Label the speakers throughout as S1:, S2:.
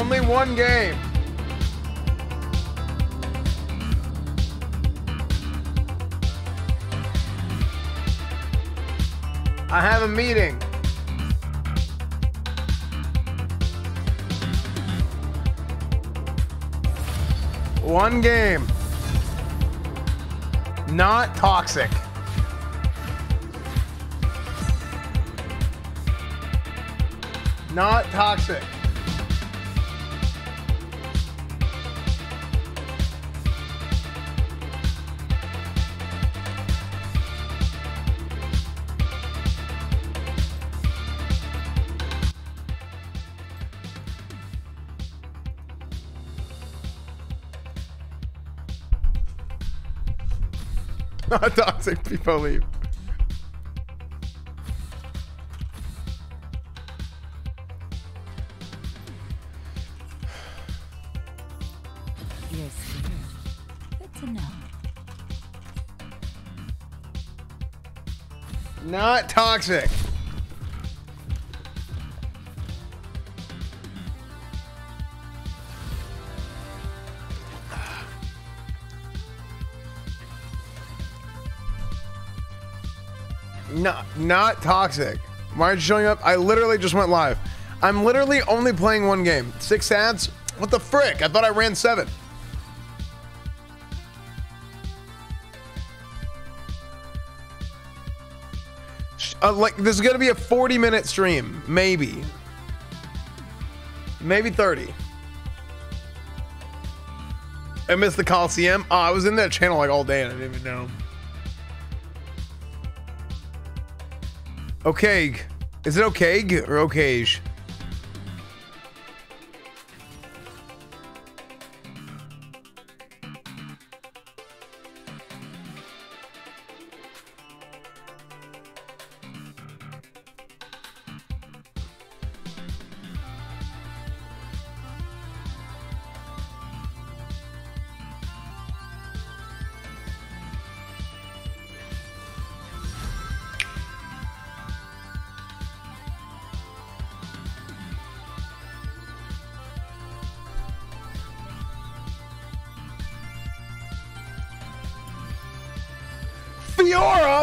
S1: Only one game. I have a meeting. One game. Not toxic. Not toxic. Toxic. People leave.
S2: Yes, sir. Good to know.
S1: Not toxic. Not toxic. Why aren't you showing up? I literally just went live. I'm literally only playing one game. Six ads? What the frick? I thought I ran seven. Uh, like this is gonna be a 40 minute stream, maybe, maybe 30. I missed the Coliseum. Oh, I was in that channel like all day and I didn't even know. Okay, is it okay or okay?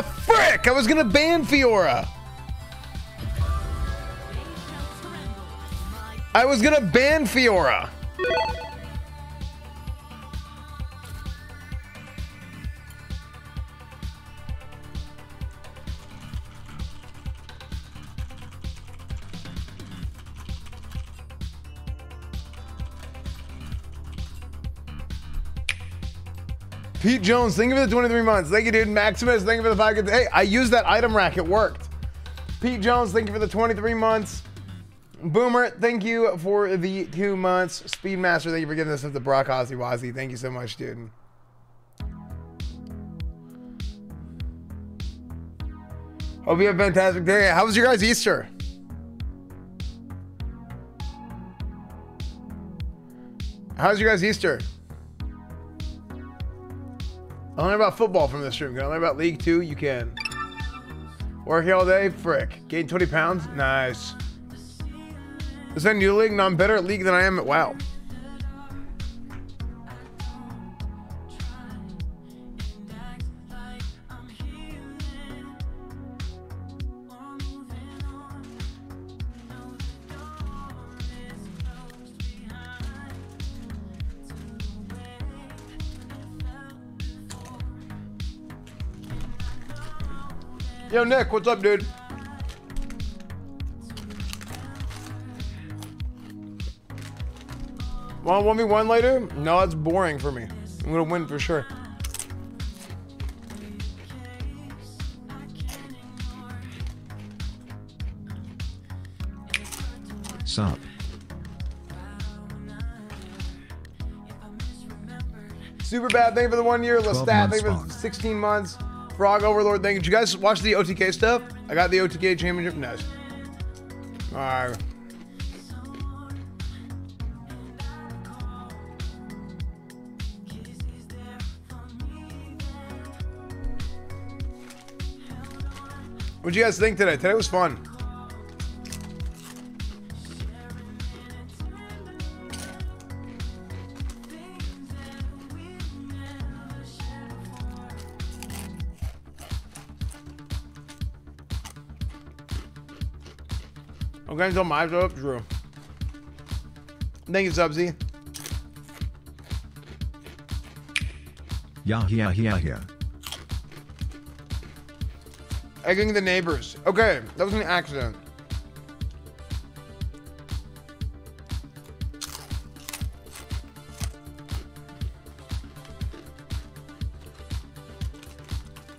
S1: Frick! I was gonna ban Fiora. I was gonna ban Fiora. Pete Jones, thank you for the 23 months. Thank you, dude. Maximus, thank you for the five. Hey, I used that item rack. It worked. Pete Jones, thank you for the 23 months. Boomer, thank you for the two months. Speedmaster, thank you for giving us the Brock Ozzy Wazzy. Thank you so much, dude. Hope you have a fantastic day. How was your guys' Easter? How's your guys' Easter? I learn about football from this stream. Can I learn about League Two? You can. Working all day? Frick. Gain 20 pounds? Nice. Is that new league? No, I'm better at league than I am at WoW. Yo, Nick, what's up, dude? Want 1v1 later? No, that's boring for me. I'm gonna win for sure.
S3: Sup?
S1: Super bad. Thank you for the one year.
S3: 12
S1: Lestat, thank you for the 16 months. Frog Overlord, thank you. Did you guys watch the OTK stuff? I got the OTK championship. Nice. All right. What'd you guys think today? Today was fun. Okay, until my up, true. Thank you, Subsy.
S3: Yeah, yeah, yeah, yeah.
S1: Egging the neighbors. Okay, that was an accident.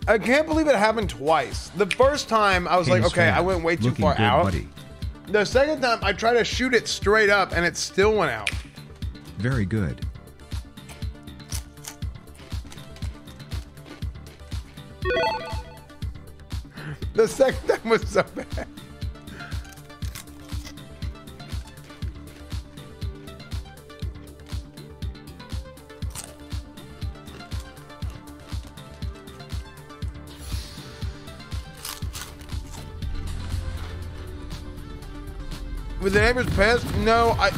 S1: I can't believe it happened twice. The first time I was like, okay. I went way too
S3: Looking
S1: far
S3: good,
S1: out.
S3: Buddy.
S1: The second time I tried to shoot it straight up and it still went out.
S3: Very good.
S1: The second time was so bad. Were the neighbors pissed? No, I.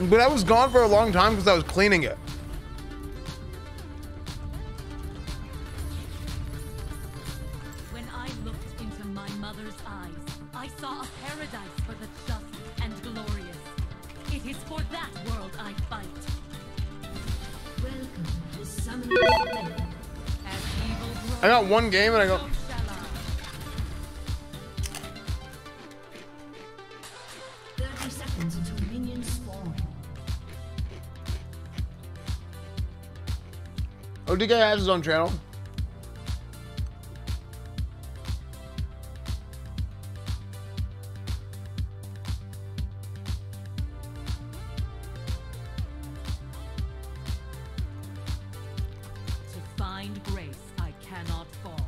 S1: But I was gone for a long time because I was cleaning it.
S2: When I looked into my mother's eyes, I saw a paradise for the just and glorious. It is for that world I fight.
S4: Welcome to Summoner's Rift.
S2: As evil grows,
S1: I got one game and I go. OTK has his own channel.
S2: To find grace, I cannot fall.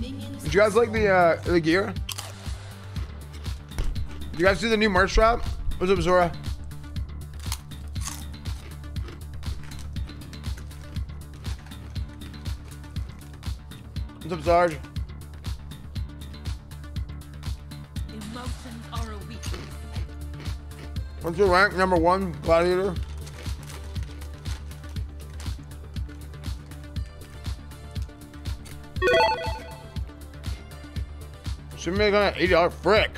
S4: Minions
S1: Did you guys like the uh, the gear? Did you guys see the new merch drop? What's up, Zora? What's up, Sarge?
S2: Emotions are a weakness.
S1: What's your rank? Number one, Gladiator. Should make an eighty dollar frick.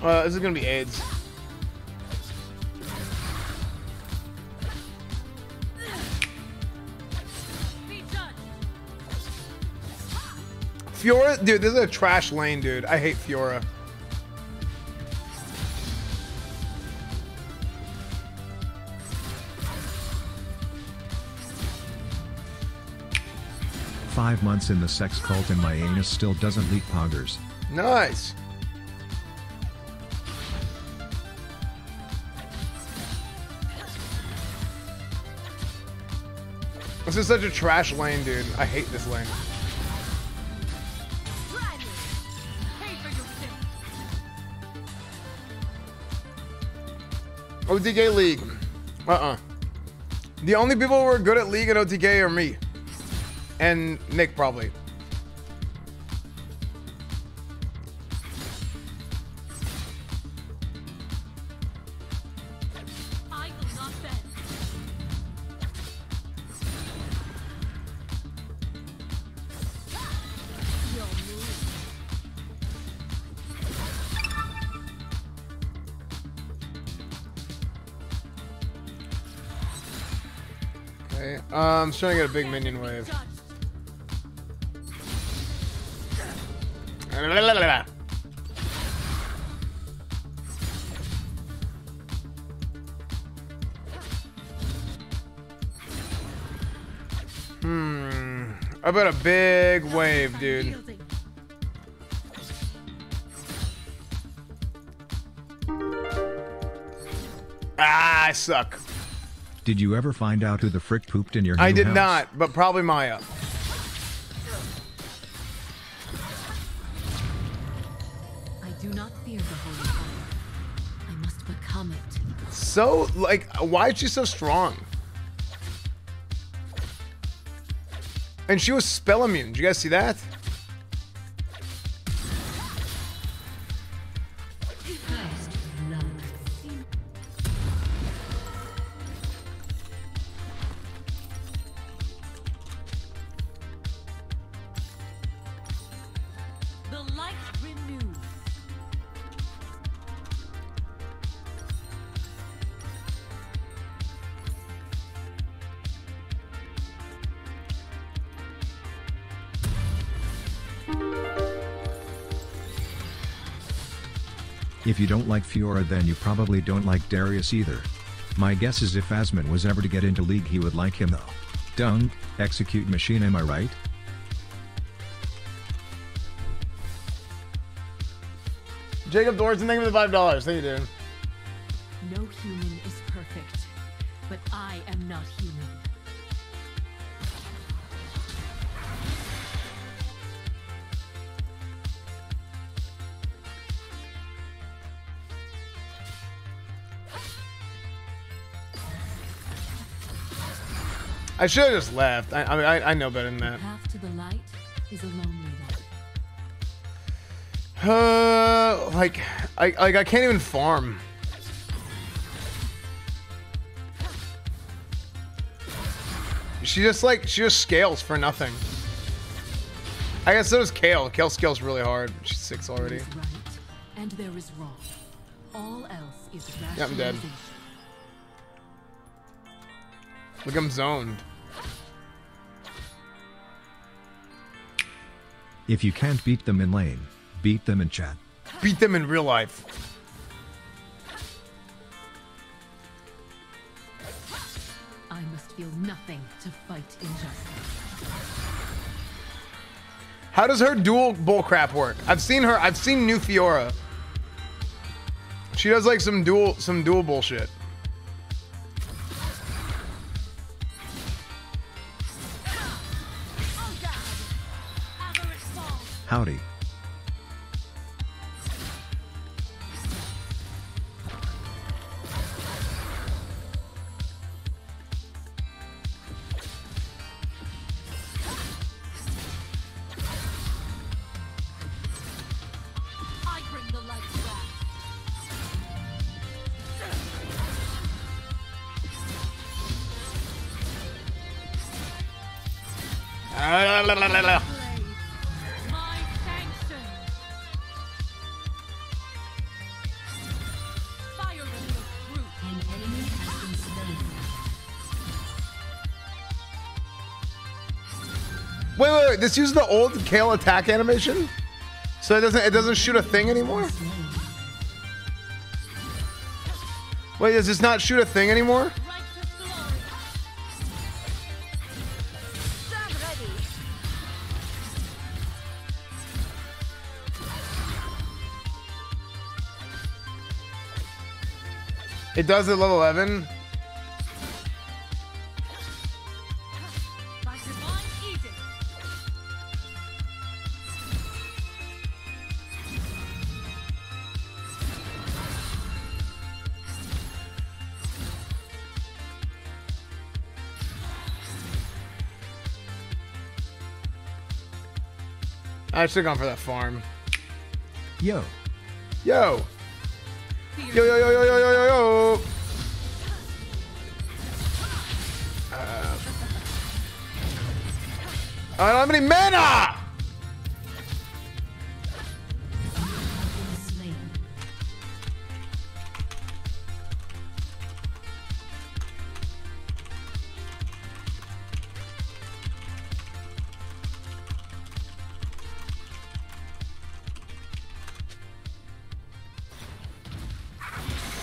S1: Uh, this is gonna be AIDS.
S2: Be.
S1: Fiora, dude, this is a trash lane, dude. I hate Fiora.
S3: Five months in the sex cult and my anus still doesn't leak poggers.
S1: Nice. Is such a trash lane, dude. I hate this lane. OTK League. Uh-uh. The only people who are good at League and OTK are me. And Nick, probably. I'm trying to get a big minion wave. Hmm. I bet a big wave, dude. Ah, I suck.
S3: Did you ever find out who the frick pooped in your new
S1: I did
S3: house?
S1: not, but probably Maya.
S2: I do not fear the holy fire. I must become it.
S1: So, like, why is she so strong? And she was spell immune. Did you guys see that?
S3: Don't like Fiora then you probably don't like Darius either. My guess is if Asmon was ever to get into League he would like him though. Dung, execute machine am I right?
S1: Jacob Dorson, thank you for the five dollars. Thank you, dude.
S2: No human is perfect, but I am not human.
S1: I should have just left. I, I mean, I, know better than that.
S2: path to the light is a.
S1: Uh, like, I like I can't even farm. She just like she just scales for nothing. I guess so does Kayle. Kayle scales really hard. She's six already.
S2: right and there is wrong. All else is
S1: Yeah, I'm dead.
S2: Rationalization.
S1: Look, I'm zoned.
S3: If you can't beat them in lane, beat them in chat.
S1: Beat them in real life.
S2: I must feel nothing to fight injustice.
S1: How does her dual bullcrap work? I've seen her. I've seen new Fiora. She does like some dual some dual bullshit.
S3: Howdy.
S1: This uses the old Kayle attack animation, so it doesn't it doesn't shoot a thing anymore. Wait, does this not shoot a thing anymore? It does at level 11. I should have gone for that farm.
S3: Yo.
S1: Yo, yo, yo, yo, yo, yo, yo, yo, yo. Uh, I don't have any mana.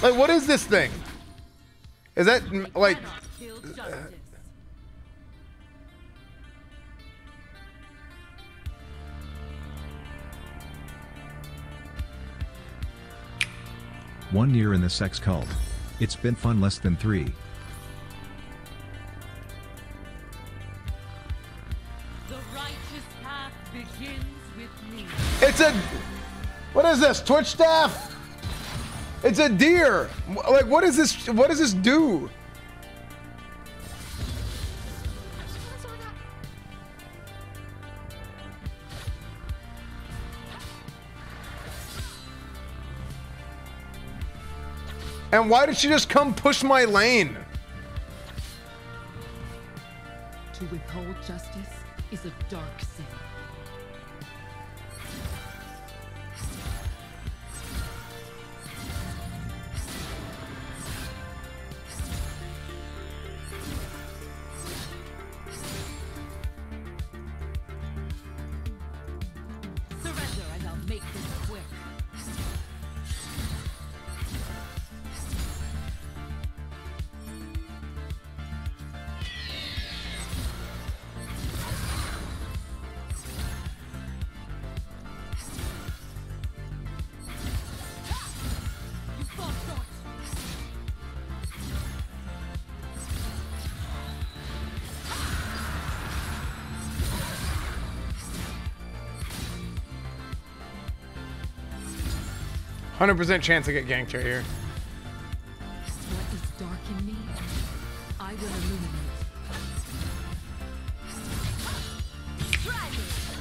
S1: Like, what is this thing? Is that, like...
S2: Uh,
S3: One year in the sex cult. It's been fun less than three.
S1: It's a... What is this? Twitch staff? It's a deer. Like, what is this? What does this do? And why did she just come push my lane?
S2: To withhold justice is a dark sin.
S1: 100% chance I get ganked right here.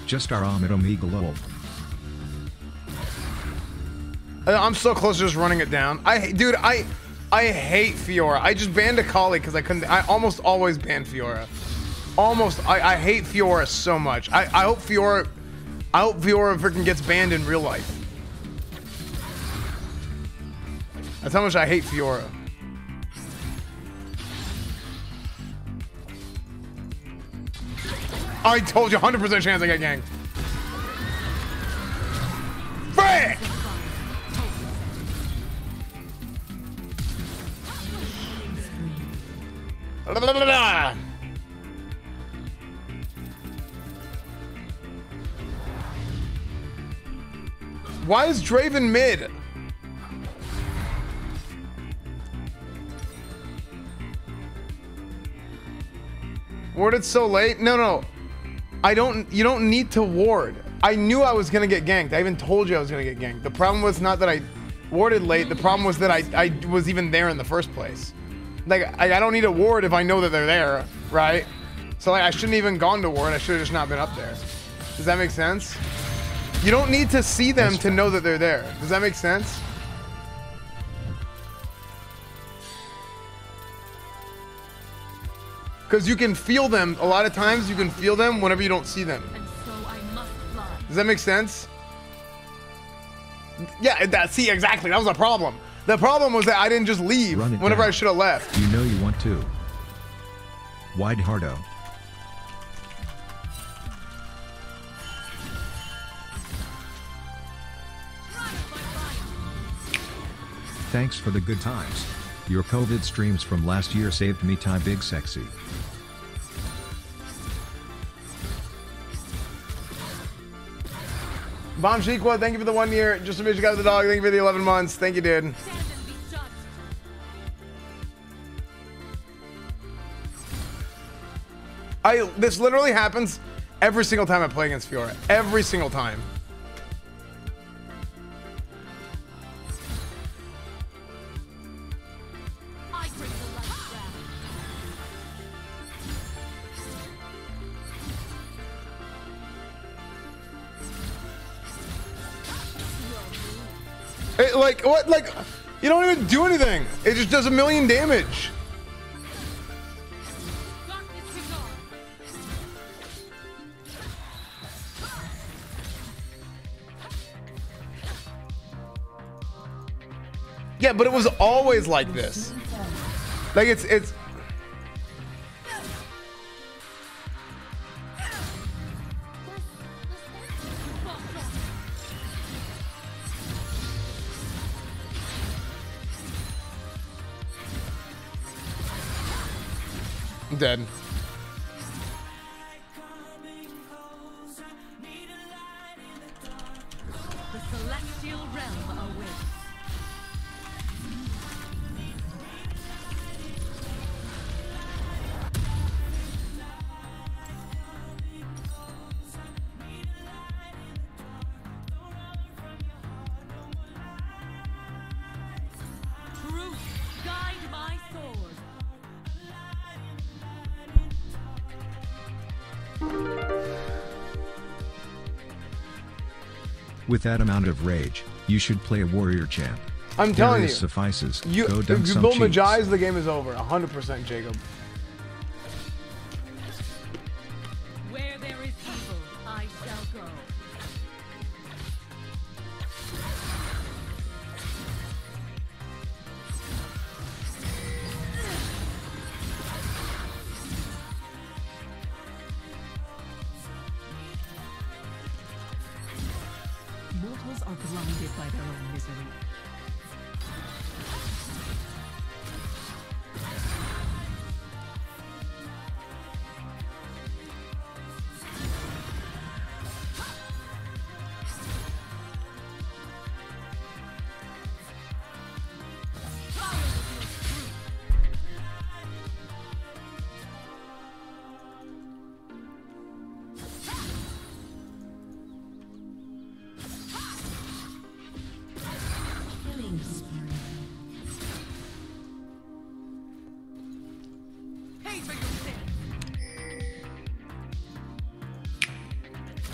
S3: Just our Ahmed Omega
S1: level. I'm so close to just running it down. I, dude, I, I hate Fiora. I just banned Akali because I couldn't. I almost always ban Fiora. Almost. I, I hate Fiora so much. I, I hope Fiora, I hope Fiora freaking gets banned in real life. That's how much I hate Fiora. I told you, 100% chance I get ganked. Frick! Blah, blah, blah. Why is Draven mid? Warded so late? No, no. I don't. You don't need to ward. I knew I was gonna get ganked. I even told you I was gonna get ganked. The problem was not that I warded late. The problem was that I, I was even there in the first place. Like I, I don't need a ward if I know that they're there, right? So like I shouldn't even gone to ward. I should have just not been up there. Does that make sense? You don't need to see them to know that they're there. Does that make sense? Because you can feel them. A lot of times you can feel them whenever you don't see them.
S2: So I must fly.
S1: Does that make sense? Yeah, that see exactly. That was a problem. The problem was that I didn't just leave whenever
S3: down.
S1: I should have left.
S3: You know you want to. Wide Hardo. Thanks for the good times. Your COVID streams from last year saved me time big sexy.
S1: Bomb Sheikwa, thank you for the one year. Just a bitch got the dog. Thank you for the 11 months. Thank you, dude. I this literally happens every single time I play against Fiora. Every single time. It just does a million damage. Yeah, but it was always like this. Like it's it's. Dead.
S2: The celestial realm awaits.
S3: With that amount of rage, you should play a warrior champ.
S1: I'm telling you.
S3: suffices.
S1: You,
S3: Go
S1: if you
S3: some
S1: build. Majais, the game is over. 100%, Jacob.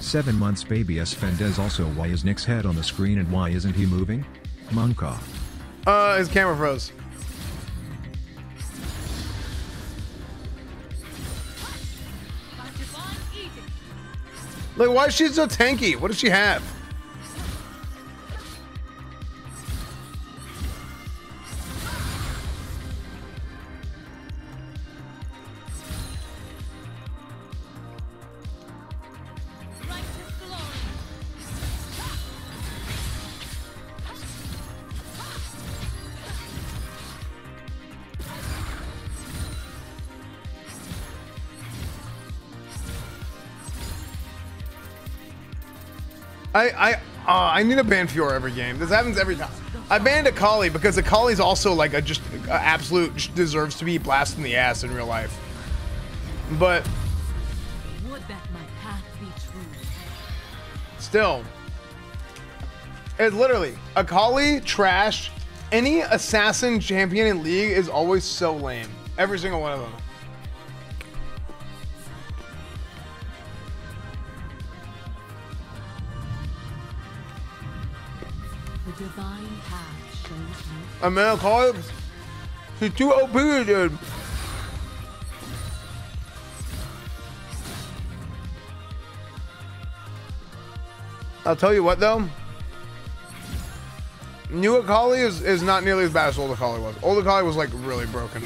S3: Seven months baby S. Fendez also why is Nick's head on the screen and why isn't he moving? Monka.
S1: Uh, his camera froze. Like, why is she so tanky? What does she have? I I uh, I need to ban Fiora every game. This happens every time. I banned Akali because Akali's also like a just a absolute just deserves to be blasted in the ass in real life. But
S2: Would that my path be true.
S1: still, it's literally Akali trash. Any assassin champion in League is always so lame. Every single one of them.
S5: The divine path shows you
S1: I mean, Akali, she's too OP, dude. I'll tell you what though. New Akali is, is not nearly as bad as old Akali was. Old Akali was like really broken.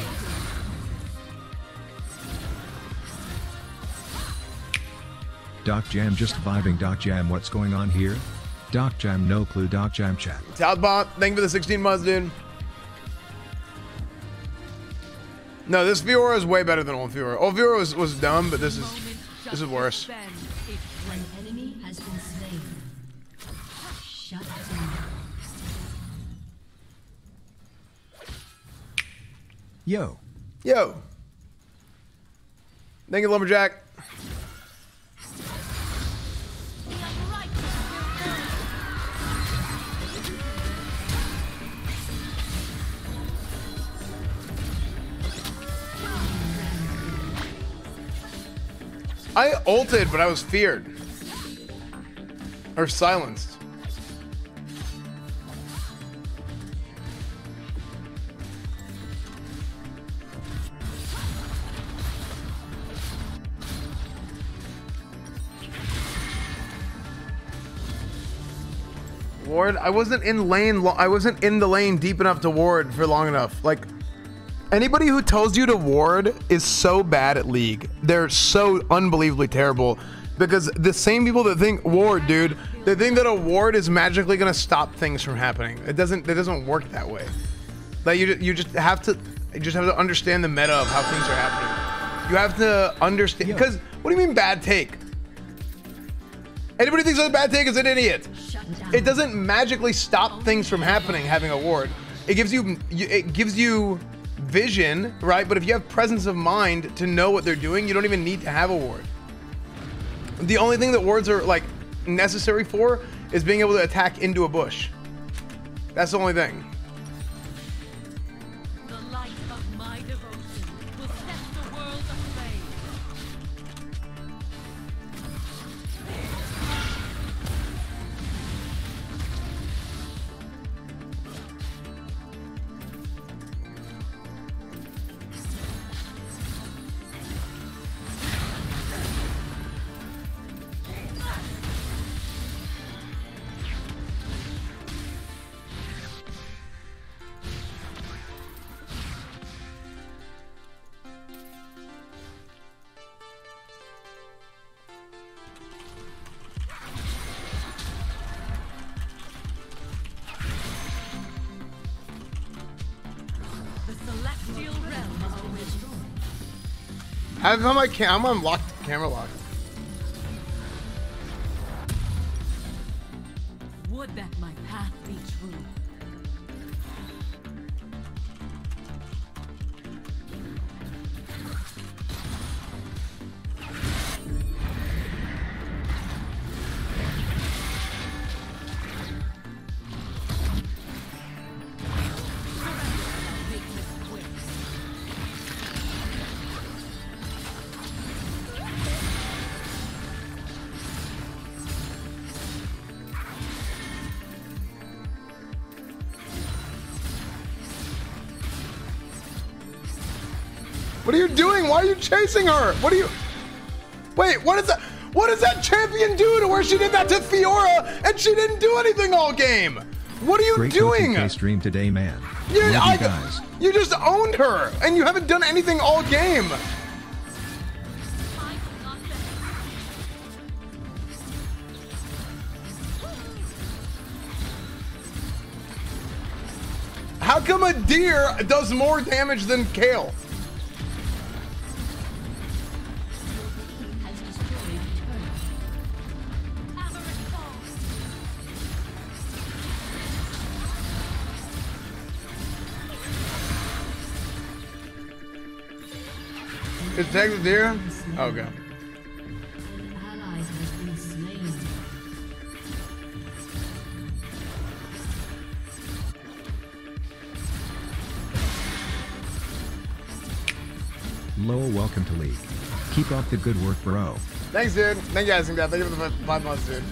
S3: Doc Jam just vibing Doc Jam what's going on here? Doc Jam no clue Doc Jam chat.
S1: Southbot, thank you for the 16 months, dude. No, this Fiora is way better than old Fiora. Old Fiora was, was dumb, but this is this is worse.
S2: bends its
S4: An
S2: blade.
S4: enemy has been slain. Shut down.
S3: Yo.
S1: Yo. Thank you, Lumberjack. I ulted, but I was feared. Or silenced. Ward, I wasn't in lane. I wasn't in the lane deep enough to ward for long enough. Like, Anybody who tells you to ward is so bad at League. They're so unbelievably terrible because the same people that think ward, dude, they think that a ward is magically gonna stop things from happening. It doesn't. It doesn't work that way. Like you, you just have to, you just have to understand the meta of how things are happening. You have to understand. Because what do you mean bad take? Anybody who thinks that's a bad take is an idiot. It doesn't magically stop things from happening having a ward. It gives you- it gives you vision, right? But if you have presence of mind to know what they're doing, you don't even need to have a ward. The only thing that wards are like necessary for is being able to attack into a bush. That's the only thing. I'm on my cam. I'm on locked camera lock. Chasing her? What are you? Wait, what is that? What does that champion do to where she did that to Fiora and she didn't do anything all game? What are you
S3: Great
S1: doing?
S3: Stream today, man.
S1: You,
S3: Love
S1: I-
S3: you guys.
S1: you just owned her and you haven't done anything all game.
S2: I will not let
S1: How come a deer does more damage than
S2: Kayle?
S1: Is Texas deer? Okay.
S4: An ally has been slain.
S3: Lowell, welcome to League. Keep up the good work, bro.
S1: Thanks, dude. Thank you guys. Thank you for the five months, dude.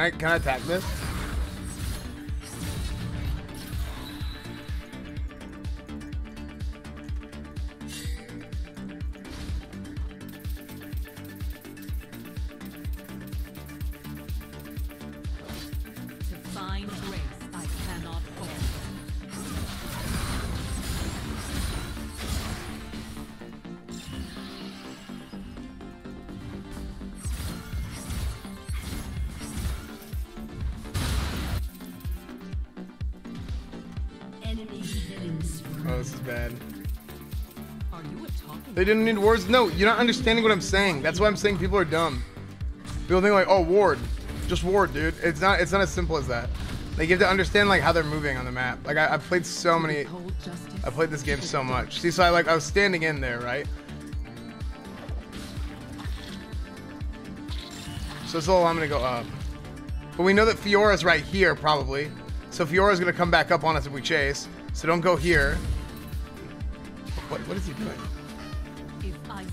S1: I can I attack this? Oh, this is bad.
S5: Are you a?
S1: They didn't need words. No, you're not understanding what I'm saying. That's why I'm saying people are dumb. People think like, oh, ward, just ward, dude. It's not. It's not as simple as that. Like you have to understand like how they're moving on the map. Like I, I've played so many. I played this game so much. See, so I like I was standing in there, right? So this will allow me to go up. But we know that Fiora's right here, probably. So Fiora's gonna come back up on us if we chase. So don't go here. What what is he doing?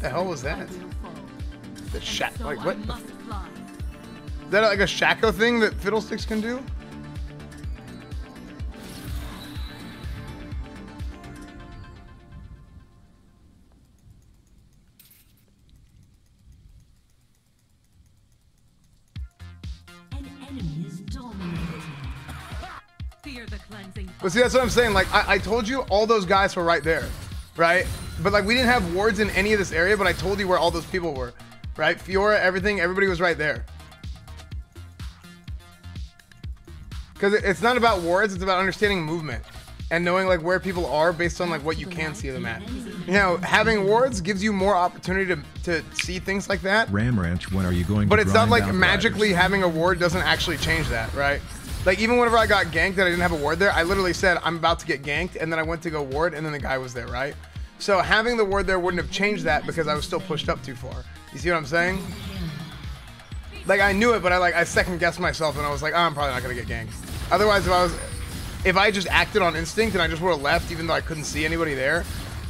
S1: The hell was that? The shack
S2: so
S1: like what? Is that like a Shaco thing that Fiddlesticks can do? But see, that's what I'm saying. Like, I, I told you all those guys were right there, right? But like, we didn't have wards in any of this area, but I told you where all those people were, right? Fiora, everything, everybody was right there. Because it's not about wards; it's about understanding movement and knowing like where people are based on like what you can see of the map. You know, having wards gives you more opportunity to to see things like that.
S3: Ram Ranch, when are you going
S1: But it's not like magically
S3: riders?
S1: having a ward doesn't actually change that, right? Like even whenever I got ganked that I didn't have a ward there, I literally said I'm about to get ganked, and then I went to go ward, and then the guy was there, right? So having the ward there wouldn't have changed that because I was still pushed up too far. You see what I'm saying? Like I knew it, but I like I second guessed myself, and I was like, oh, I'm probably not gonna get ganked. Otherwise, if I was, if I just acted on instinct and I just would have left, even though I couldn't see anybody there,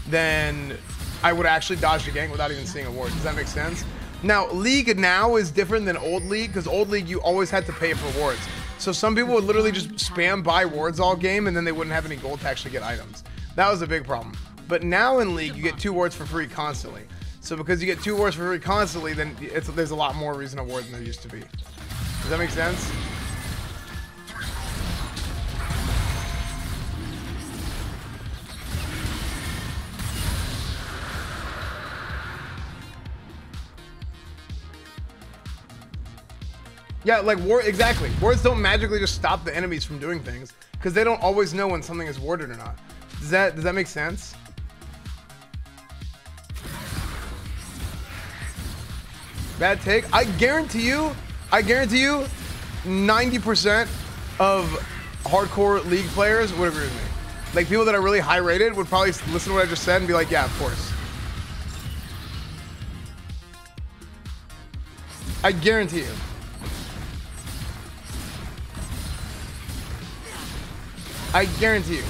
S1: then I would actually dodge the gank without even seeing a ward. Does that make sense? Now, League now is different than Old League because Old League you always had to pay for wards. So some people would literally just spam buy wards all game and then they wouldn't have any gold to actually get items. That was a big problem. But now in League you get two wards for free constantly. So because you get two wards for free constantly, then there's a lot more reason to ward than there used to be. Does that make sense? Yeah, like war exactly. Wards don't magically just stop the enemies from doing things because they don't always know when something is warded or not. Does that does that make sense? Bad take. I guarantee you, I guarantee you, 90% of hardcore league players would agree with me. Like people that are really high rated would probably listen to what I just said and be like, yeah, of course. I guarantee you. I guarantee you.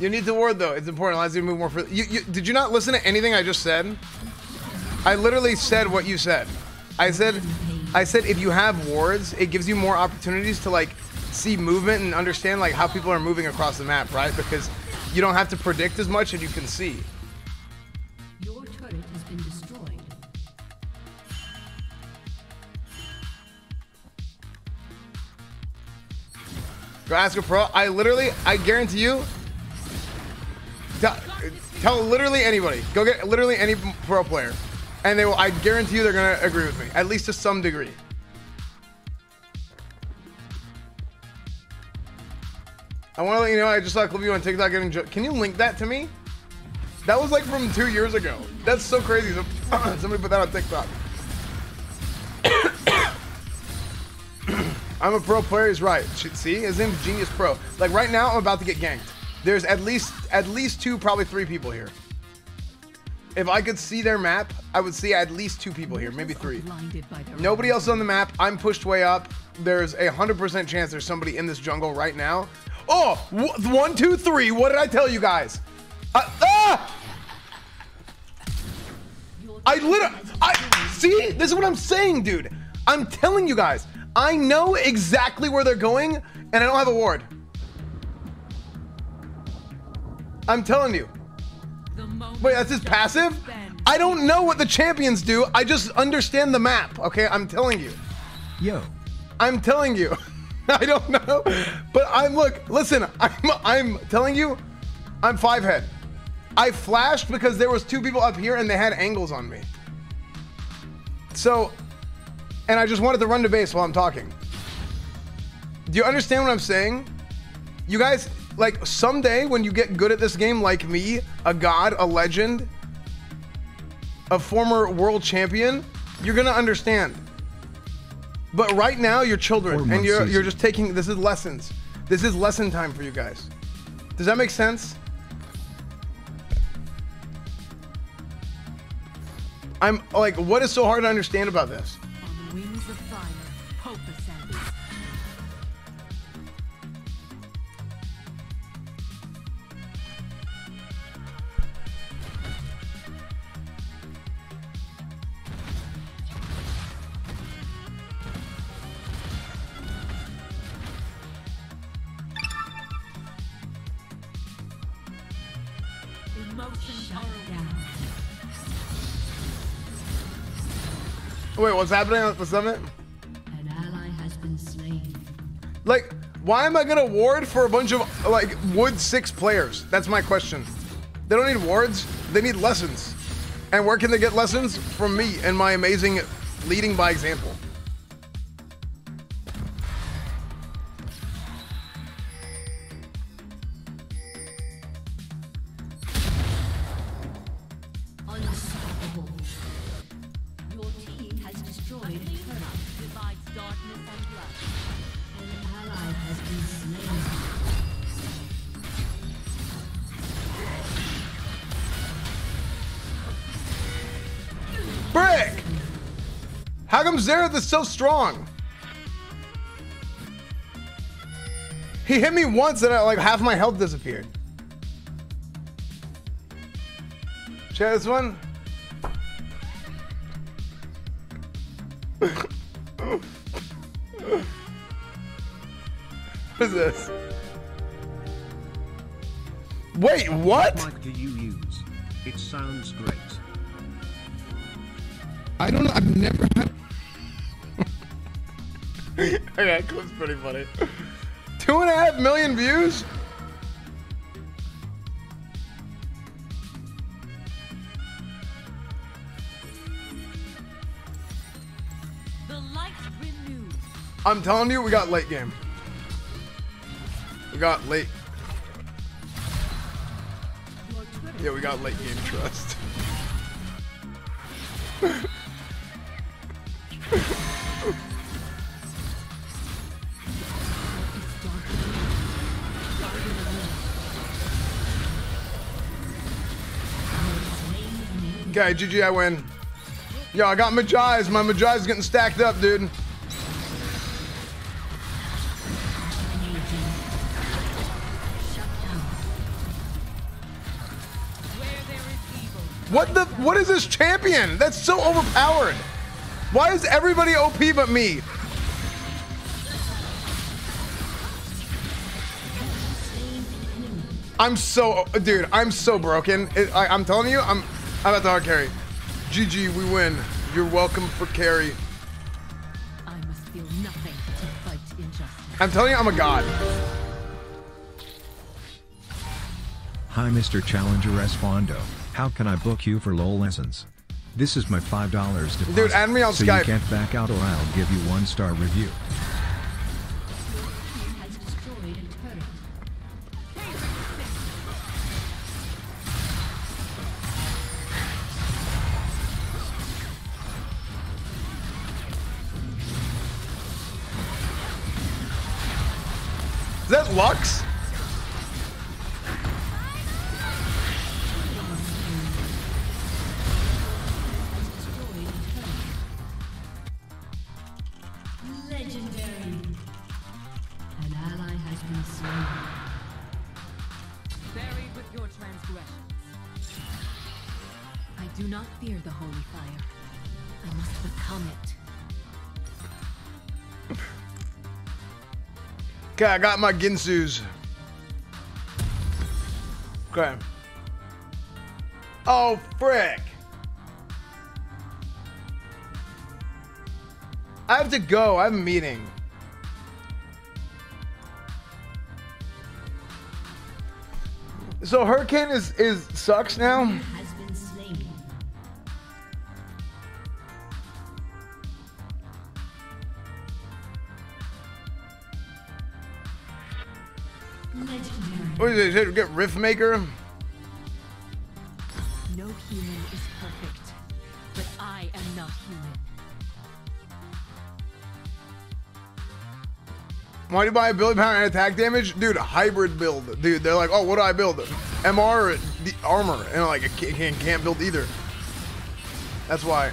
S1: You need to ward though. It's important. Allows you to move more. For you, you, did you not listen to anything I just said? I literally said what you said. I said, I said if you have wards, it gives you more opportunities to like see movement and understand like how people are moving across the map, right? Because you don't have to predict as much and you can see.
S4: Your turret has been destroyed.
S1: Go ask a pro. I literally, I guarantee you. Tell, tell literally anybody. Go get literally any pro player, and they will. I guarantee you they're gonna agree with me, at least to some degree. I want to let you know I just saw a clip of you on TikTok getting. Jo- Can you link that to me? That was like from two years ago. That's so crazy. Somebody put that on TikTok. I'm a pro player. He's right. See, his name's Genius Pro. Like right now, I'm about to get ganked. There's at least at least two, probably three people here. If I could see their map, I would see at least two people here, maybe three. Nobody else on the map. I'm pushed way up. There's a hundred percent chance there's somebody in this jungle right now. Oh, one, two, three. What did I tell you guys? Uh, ah! I literally, I see. This is what I'm saying, dude. I'm telling you guys. I know exactly where they're going, and I don't have a ward. I'm telling you. Wait, that's his passive? I don't know what the champions do. I just understand the map. Okay, I'm telling you.
S3: Yo,
S1: I'm telling you. I don't know, but I'm look. Listen, I'm I'm telling you, I'm five head. I flashed because there was two people up here and they had angles on me. So, and I just wanted to run to base while I'm talking. Do you understand what I'm saying? You guys, like someday when you get good at this game, like me, a god, a legend, a former world champion, you're gonna understand. But right now, you're children,
S3: Four
S1: and you're
S3: season.
S1: you're just taking. This is lessons. This is lesson time for you guys. Does that make sense? I'm like, what is so hard to understand about this? Wait, what's happening at the summit?
S4: An ally has been slain.
S1: Like, why am I gonna ward for a bunch of like wood six players? That's my question. They don't need wards. They need lessons. And where can they get lessons? From me and my amazing leading by example. How come Xerath is so strong? He hit me once and I, like half my health disappeared. Share this one. what is this? Wait, what?
S6: mic do you use? It sounds great.
S1: I don't know. I've never had. okay, that clip's pretty funny. Two and a half million views?
S2: The light renews.
S1: I'm telling you, we got late game. We got late. Yeah, we got late game trust. Okay, GG, I win. Yo, I got Mejai's. My Mejai's getting stacked up, dude. What the? What is this champion? That's so overpowered. Why is everybody OP but me? I'm so, dude. I'm so broken. It, I, I'm telling you, I'm. I'm about to hard carry. GG, we win. You're welcome for carry.
S5: I must feel nothing to fight injustice.
S1: I'm telling you, I'm a god.
S3: Hi Mr. Challenger Esfondo, how can I book you for LOL lessons? This is my $5 deposit.
S1: Dude, add me on
S3: so
S1: Skype.
S3: you can't back out or I'll give you one star review.
S1: Okay, I got my Guinsoo's. Okay. Oh, frick. I have to go. I have a meeting. So Hurricane is is sucks now.
S4: Legendary.
S1: What is it? Is it get Riftmaker?
S5: No human is perfect, but I am not human.
S1: Why do you buy ability power and attack damage? Dude, a hybrid build. Dude, they're like, oh, what do I build? MR or the armor? And I'm like, I can't, can't build either. That's why.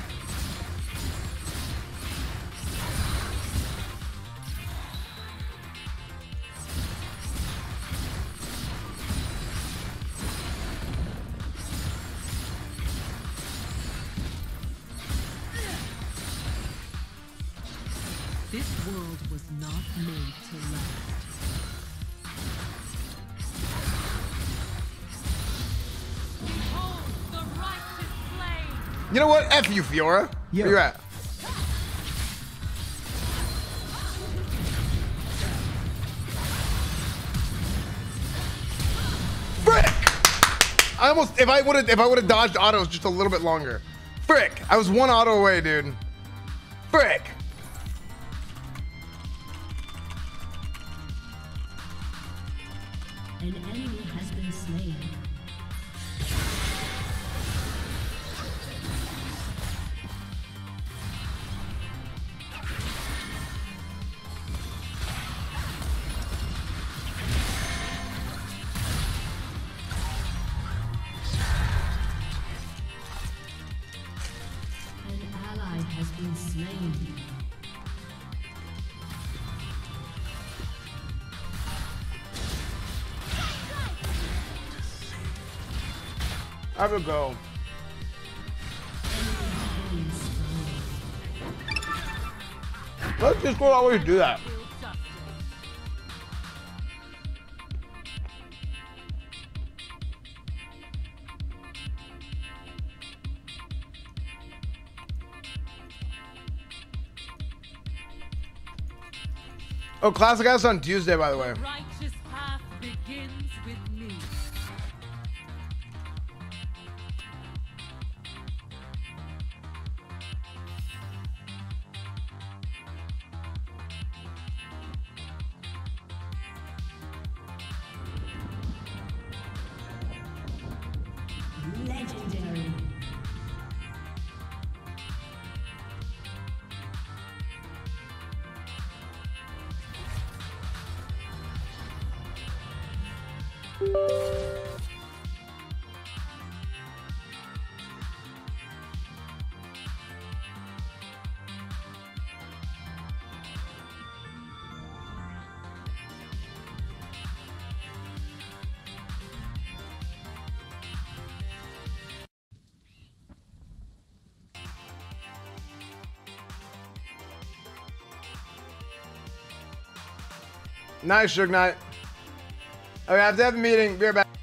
S1: You know what? F you, Fiora.
S3: Yeah.
S1: Where you at? Frick! I almost if I would have if I would have dodged autos just a little bit longer. Frick! I was one auto away, dude. Frick!
S4: Has been slain.
S1: I to go. Let's just go always do that. Oh, Classic House on Tuesday, by the way. Nice, Suge Knight. Okay, I have to have a meeting. Be right back.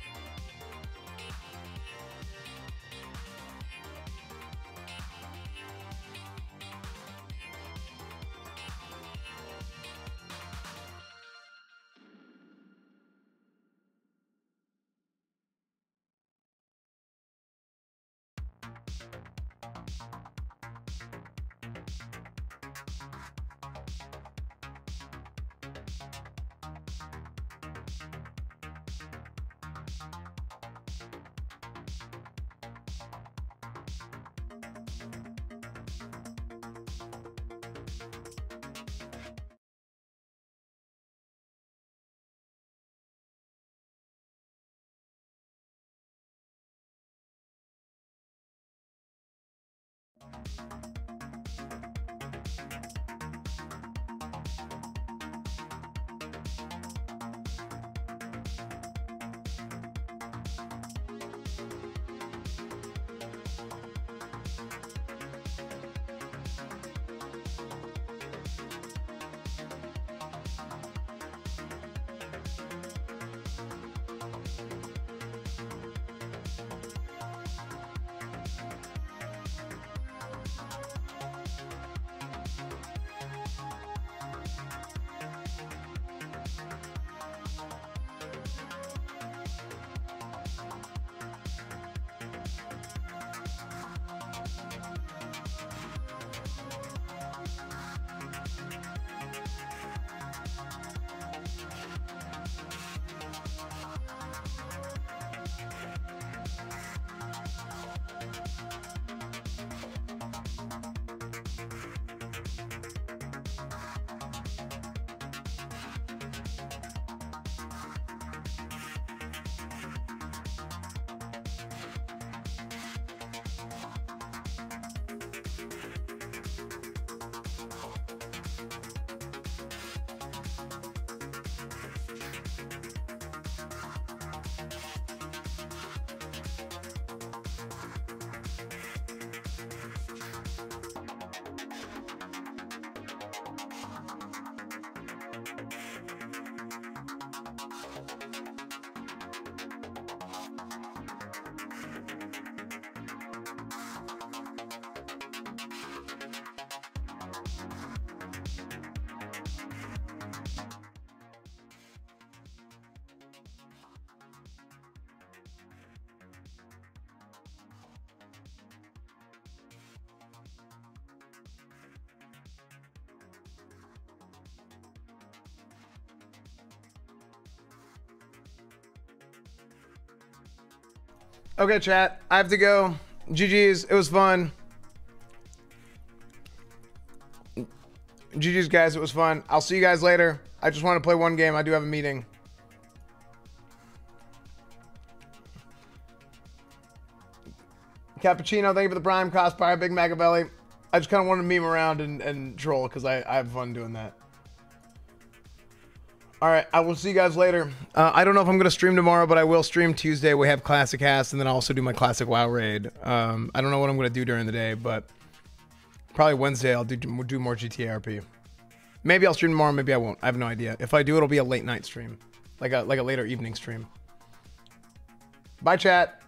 S1: Okay, chat. I have to go. GG's. It was fun. GG's, guys. It was fun. I'll see you guys later. I just want to play one game. I do have a meeting. Cappuccino, thank you for the prime cost. crossfire, Big Machiavelli. I just kind of wanted to meme around and, and troll because I, I have fun doing that. All right, I will see you guys later. Uh, I don't know if I'm going to stream tomorrow, but I will stream Tuesday. We have Classic Cast, and then I'll also do my Classic WoW raid. Um, I don't know what I'm going to do during the day, but probably Wednesday I'll do do more GTA RP. Maybe I'll stream tomorrow. Maybe I won't. I have no idea. If I do, it'll be a late night stream, like a like a later evening stream. Bye, chat.